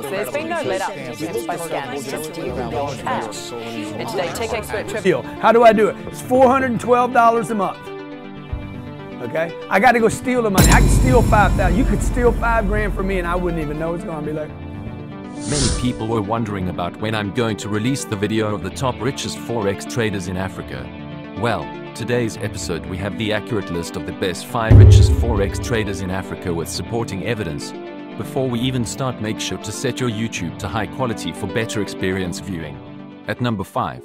There's been no let up in attempts by scammers to steal cash. And today, tech expert Trevor. Deal. How do I do it? It's $412 a month. Okay? I got to go steal the money. I can steal 5000 You could steal five grand from me and I wouldn't even know it's going to be like. Many people were wondering about when I'm going to release the video of the top richest Forex traders in Africa. Well, today's episode we have the accurate list of the best 5 richest Forex traders in Africa with supporting evidence. Before we even start make sure to set your YouTube to high quality for better experience viewing. At number 5.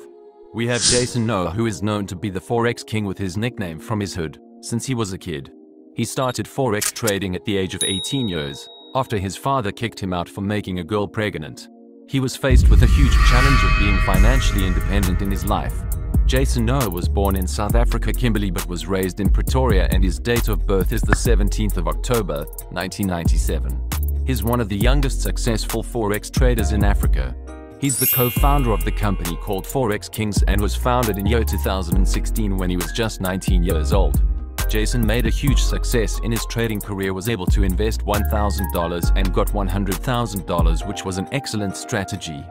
We have Jason Noah who is known to be the Forex king with his nickname from his hood, since he was a kid. He started Forex trading at the age of 18 years, after his father kicked him out for making a girl pregnant. He was faced with a huge challenge of being financially independent in his life. Jason Noah was born in South Africa, Kimberley, but was raised in Pretoria and his date of birth is the 17th of October, 1997. He's one of the youngest successful Forex traders in Africa. He's the co-founder of the company called Forex Kings and was founded in year 2016 when he was just 19 years old. Jason made a huge success in his trading career was able to invest $1,000 and got $100,000 which was an excellent strategy.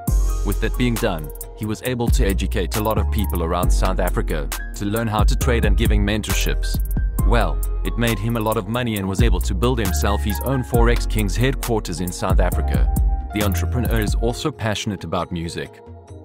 With that being done, he was able to educate a lot of people around South Africa to learn how to trade and giving mentorships. Well, it made him a lot of money and was able to build himself his own Forex Kings headquarters in South Africa. The entrepreneur is also passionate about music.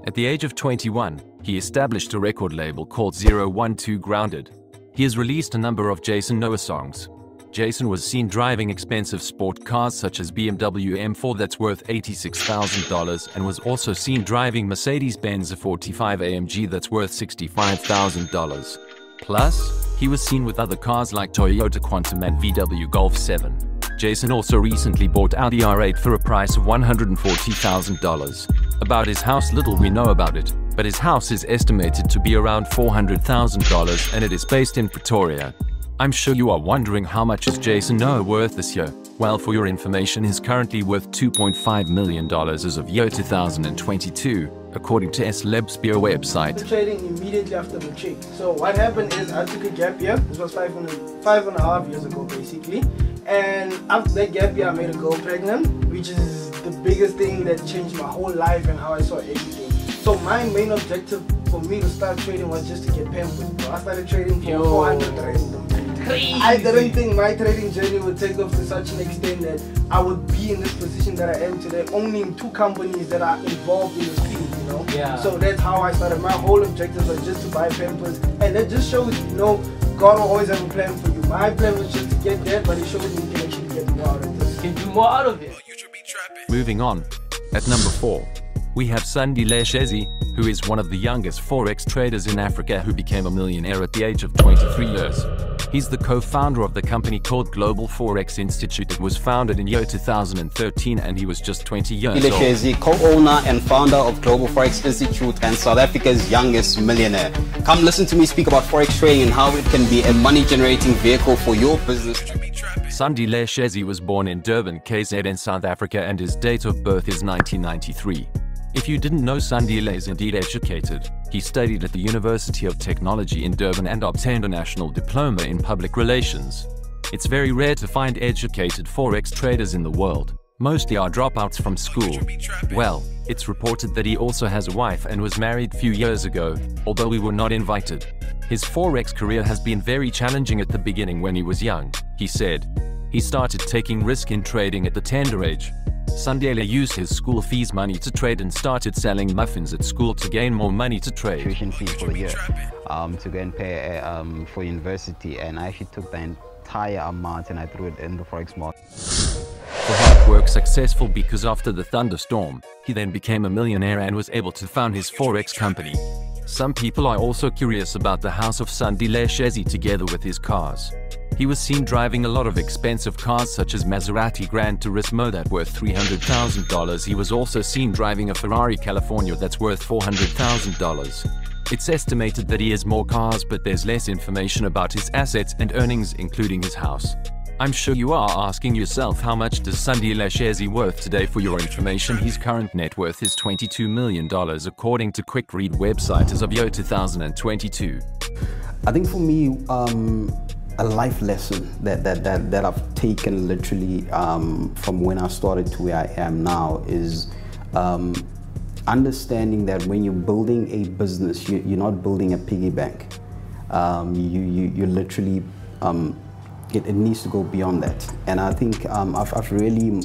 At the age of 21, he established a record label called 012 Grounded. He has released a number of Jason Noah songs. Jason was seen driving expensive sport cars such as BMW M4 that's worth $86,000 and was also seen driving Mercedes-Benz 45 AMG that's worth $65,000. Plus, he was seen with other cars like Toyota Quantum and VW Golf 7. Jason also recently bought Audi R8 for a price of $140,000. About his house little we know about it, but his house is estimated to be around $400,000 and it is based in Pretoria. I'm sure you are wondering how much is Jason Noah worth this year. Well, for your information, he's currently worth $2.5 million as of year 2022, according to S-Lebsbeer website. Trading immediately after the trick. So what happened is I took a gap year. This was five and, five and a half years ago, basically. And after that gap year, I made a girl pregnant, which is the biggest thing that changed my whole life and how I saw everything. So my main objective for me to start trading was just to get pampered. Bro. I started trading for 400 rand. I didn't think my trading journey would take off to such an extent that I would be in this position that I am today, owning two companies that are involved in this field, you know? Yeah. So that's how I started. My whole objective was just to buy pampers. And that just shows, you know, God will always have a plan for you. My plan was just to get that, but it showed me you can actually get more out of this. Can do more out of it. Moving on. At number 4, we have Sandile Shezi, who is one of the youngest Forex traders in Africa who became a millionaire at the age of 23 years. He's the co-founder of the company called Global Forex Institute. It was founded in year 2013 and he was just 20 years Ile old. Shezi, co-owner and founder of Global Forex Institute and South Africa's youngest millionaire. Come listen to me speak about Forex trading and how it can be a money-generating vehicle for your business. Sandile Shezi was born in Durban, KZN in South Africa and his date of birth is 1993. If you didn't know Sandile is indeed educated, he studied at the University of Technology in Durban and obtained a national diploma in public relations. It's very rare to find educated Forex traders in the world. Mostly are dropouts from school. Well, it's reported that he also has a wife and was married few years ago, although we were not invited. His Forex career has been very challenging at the beginning when he was young, he said. He started taking risk in trading at the tender age. Sandile used his school fees money to trade and started selling muffins at school to gain more money to trade. tuition fee for the year um, to go and pay uh, um, for university and I actually took the entire amount and I threw it in the forex market. The hard work successful because after the thunderstorm, he then became a millionaire and was able to found his Forex company. Some people are also curious about the house of Sandile Shezi together with his cars. He was seen driving a lot of expensive cars such as Maserati Gran Turismo that worth $300,000. He was also seen driving a Ferrari California that's worth $400,000. It's estimated that he has more cars but there's less information about his assets and earnings including his house. I'm sure you are asking yourself how much does Sandile Shezi worth today for your information his current net worth is $22 million according to Quick Read website as of year 2022. I think for me, um, a life lesson that, that, that, that I've taken literally um, from when I started to where I am now is um, understanding that when you're building a business, you, are not building a piggy bank. Um, you, you, you literally, um, it, it, needs to go beyond that. And I think um, I've, I've really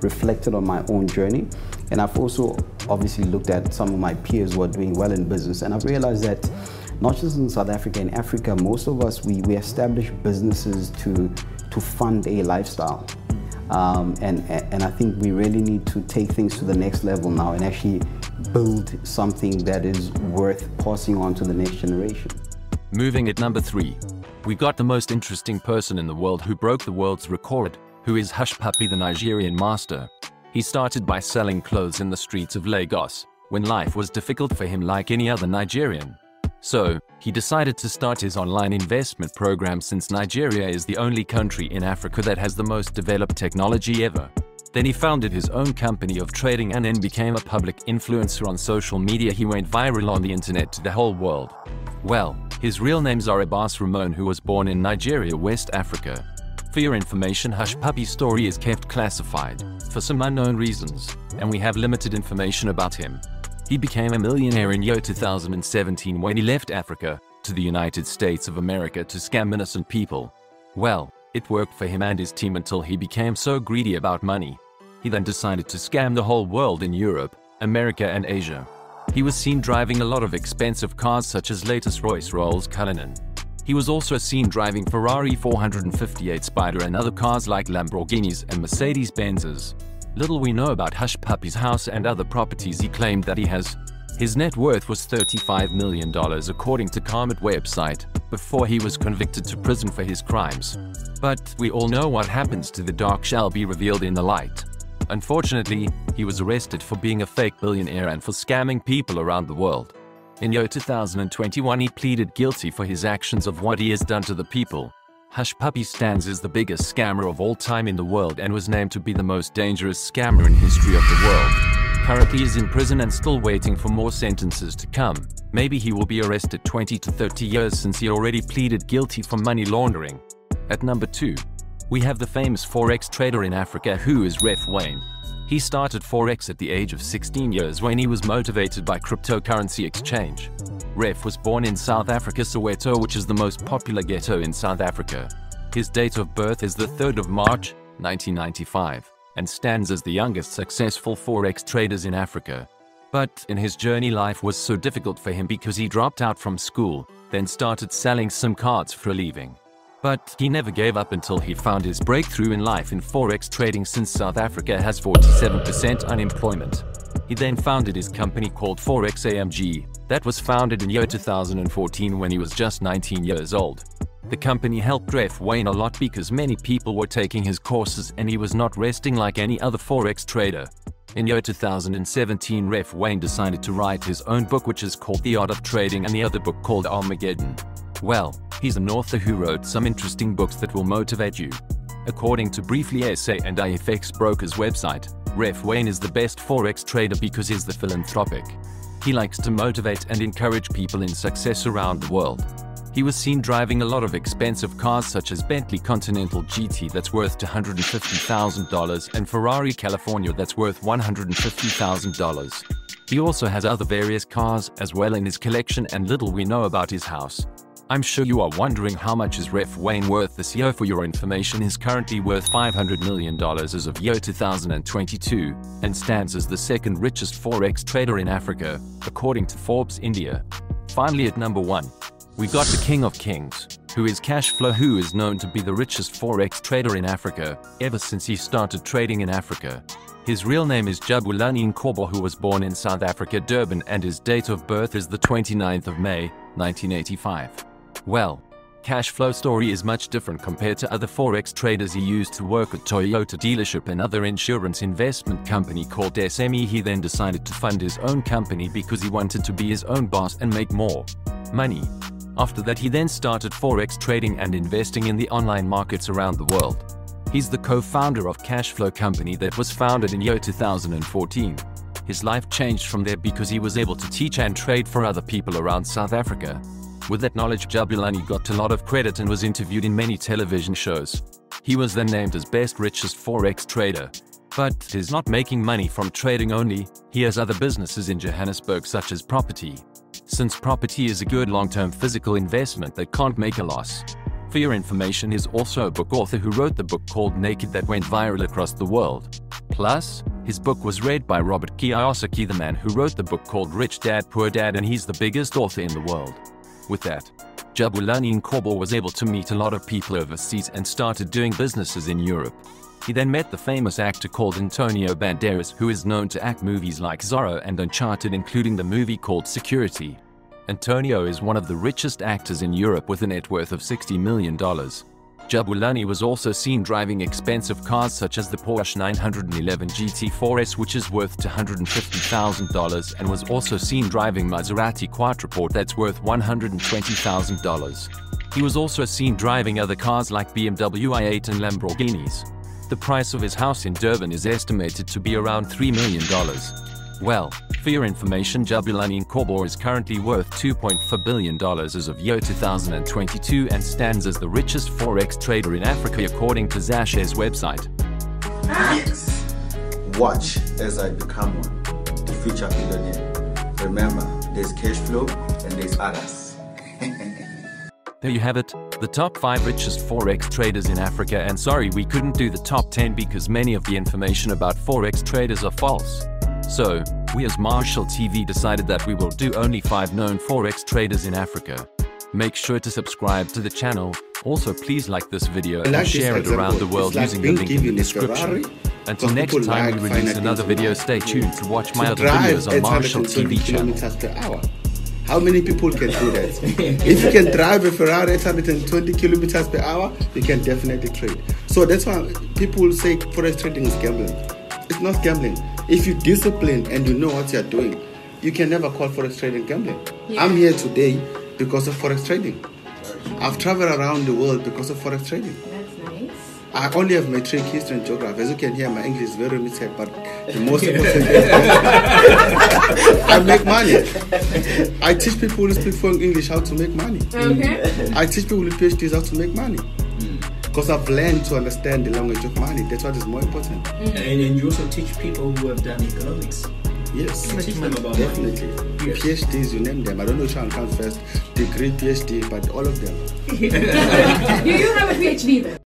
reflected on my own journey. And I've also obviously looked at some of my peers who are doing well in business. And I've realized that not just in South Africa, in Africa, most of us, we, we establish businesses to, to fund a lifestyle. Um, and, and I think we really need to take things to the next level now and actually build something that is worth passing on to the next generation. Moving at number three, we got the most interesting person in the world who broke the world's record, who is Hushpuppi the Nigerian master. He started by selling clothes in the streets of Lagos, when life was difficult for him like any other Nigerian. So, he decided to start his online investment program since Nigeria is the only country in Africa that has the most developed technology ever. Then he founded his own company of trading and then became a public influencer on social media. He went viral on the internet to the whole world. Well, his real name's Abbas Ramon who was born in Nigeria, West Africa. For your information, Hushpuppi's story is kept classified, for some unknown reasons, and we have limited information about him. He became a millionaire in year 2017 when he left Africa to the United States of America to scam innocent people. Well, it worked for him and his team until he became so greedy about money. He then decided to scam the whole world in Europe, America and Asia. He was seen driving a lot of expensive cars such as latest Rolls-Royce Cullinan. He was also seen driving Ferrari 458 Spider and other cars like Lamborghinis and Mercedes-Benzes. Little we know about Hushpuppi's house and other properties he claimed that he has. His net worth was $35 million according to Carmit website, before he was convicted to prison for his crimes. But we all know what happens to the dark shall be revealed in the light. Unfortunately, he was arrested for being a fake billionaire and for scamming people around the world. In year 2021 he pleaded guilty for his actions of what he has done to the people, Hushpuppi stands as the biggest scammer of all time in the world and was named to be the most dangerous scammer in history of the world. Currently is in prison and still waiting for more sentences to come. Maybe he will be arrested 20 to 30 years since he already pleaded guilty for money laundering. At number 2, we have the famous Forex trader in Africa who is Ref Wayne. He started Forex at the age of 16 years when he was motivated by cryptocurrency exchange. Ref was born in South Africa, Soweto, which is the most popular ghetto in South Africa. His date of birth is the 3rd of March, 1995, and stands as the youngest successful Forex traders in Africa. But in his journey life was so difficult for him because he dropped out from school, then started selling SIM cards for a living. But he never gave up until he found his breakthrough in life in Forex trading since South Africa has 47% unemployment. He then founded his company called Forex AMG, that was founded in year 2014 when he was just 19 years old. The company helped Ref Wayne a lot because many people were taking his courses and he was not resting like any other Forex trader. In year 2017 Ref Wayne decided to write his own book which is called The Art of Trading and the other book called Armageddon. Well, he's an author who wrote some interesting books that will motivate you. According to Briefly SA and IFX Broker's website, Ref Wayne is the best Forex trader because he's the philanthropic. He likes to motivate and encourage people in success around the world. He was seen driving a lot of expensive cars such as Bentley Continental GT that's worth $250,000 and Ferrari California that's worth $150,000. He also has other various cars as well in his collection and little we know about his house. I'm sure you are wondering how much is Ref Wayne worth this year for your information is currently worth $500 million as of year 2022 and stands as the second richest forex trader in Africa, according to Forbes India. Finally at number 1, we got the King of Kings, who is Cashflow who is known to be the richest forex trader in Africa ever since he started trading in Africa. His real name is Jabulani Ngcobo who was born in South Africa, Durban and his date of birth is the 29th of May, 1985. Well, cash flow story is much different compared to other forex traders he used to work at Toyota dealership and other insurance investment company called SME. He then decided to fund his own company because he wanted to be his own boss and make more money. After that he then started forex trading and investing in the online markets around the world. He's the co-founder of Cashflow company that was founded in year 2014. His life changed from there because he was able to teach and trade for other people around South Africa. With that knowledge, Jabulani got a lot of credit and was interviewed in many television shows. He was then named as best richest forex trader. But he's not making money from trading only, he has other businesses in Johannesburg such as property. Since property is a good long-term physical investment that can't make a loss. For your information, he's also a book author who wrote the book called Naked that went viral across the world. Plus, his book was read by Robert Kiyosaki, the man who wrote the book called Rich Dad Poor Dad and he's the biggest author in the world. With that, Jabulani Ngcobo was able to meet a lot of people overseas and started doing businesses in Europe. He then met the famous actor called Antonio Banderas who is known to act movies like Zorro and Uncharted including the movie called Security. Antonio is one of the richest actors in Europe with a net worth of $60 million. Jabulani was also seen driving expensive cars such as the Porsche 911 GT4S which is worth $250,000 and was also seen driving Maserati Quattroporte that's worth $120,000. He was also seen driving other cars like BMW i8 and Lamborghinis. The price of his house in Durban is estimated to be around $3 million. Well, for your information, Jabulani Ngcobo is currently worth $2.4 billion as of year 2022 and stands as the richest forex trader in Africa according to Zashare's website. Yes. Watch as I become one, the future billionaire. Remember, there's cash flow and there's others. There you have it, the top 5 richest forex traders in Africa and sorry we couldn't do the top 10 because many of the information about forex traders are false. So, we as Marshell TV decided that we will do only 5 known forex traders in Africa. Make sure to subscribe to the channel. Also please like this video and like share it around the world like using the link in the description. Until next time we release another video, stay tuned to watch my to other videos on Marshell 820 TV channel. How many people can do that? if you can drive a Ferrari 820 kilometers per hour, you can definitely trade. So that's why people say forex trading is gambling. It's not gambling. If you're disciplined and you know what you're doing, you can never call forex trading gambling. I'm here today because of forex trading. I've traveled around the world because of forex trading. That's nice. I only have matric history and geography. As you can hear, my English is very limited, but the most important thing I make money. I teach people who speak foreign English how to make money. Okay. I teach people with PhDs how to make money. Hmm. Because I've learned to understand the language of money. That's what is more important. Mm-hmm. And, and you also teach people who have done economics. Yes, You teach them about definitely. money. Yes. PhDs, you name them. I don't know which one comes first. Degree, PhD, but all of them. Do you have a PhD then?